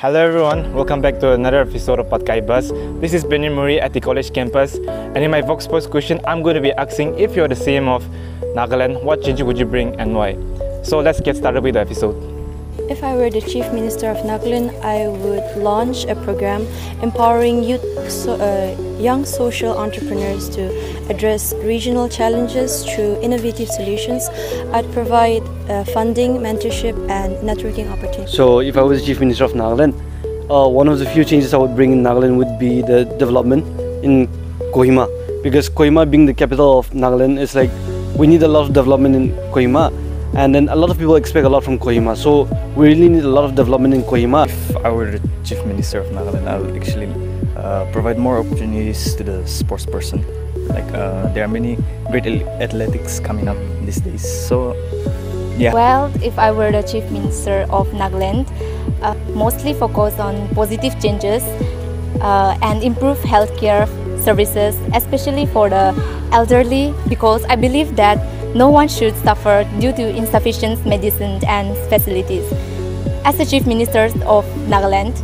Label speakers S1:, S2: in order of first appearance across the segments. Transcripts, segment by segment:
S1: Hello everyone, welcome back to another episode of Patkai Buzz. This is Benny Murray at the college campus and in my Vox Pop question I'm going to be asking if you're the CM of Nagaland, what changes would you bring and why? So let's get started with the episode.
S2: If I were the Chief Minister of Nagaland, I would launch a program empowering youth, so, uh, young social entrepreneurs to address regional challenges through innovative solutions. I'd provide uh, funding, mentorship, and networking opportunities.
S3: So, if I was the Chief Minister of Nagaland, uh, one of the few changes I would bring in Nagaland would be the development in Kohima. Because Kohima being the capital of Nagaland, is like we need a lot of development in Kohima and then a lot of people expect a lot from Kohima. So we really need a lot of development in Kohima.
S4: If I were the chief minister of Nagaland, I would actually uh, provide more opportunities to the sports person. Like uh, there are many great athletics coming up these days. So yeah.
S5: Well, if I were the chief minister of Nagaland, uh, mostly focus on positive changes uh, and improve healthcare services, especially for the elderly, because I believe that no one should suffer due to insufficient medicine and facilities. As the Chief Minister of Nagaland,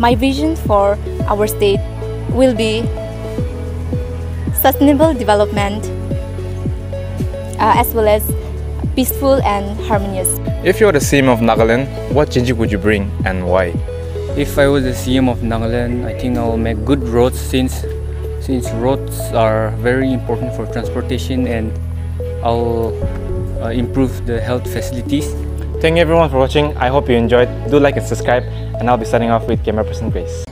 S5: my vision for our state will be sustainable development uh, as well as peaceful and harmonious.
S1: If you're the CM of Nagaland, what changes would you bring and why?
S6: If I was the CM of Nagaland, I think I will make good roads since since roads are very important for transportation and I'll uh, improve the health facilities.
S1: Thank you everyone for watching. I hope you enjoyed. Do like and subscribe and I'll be signing off with camera person Grace.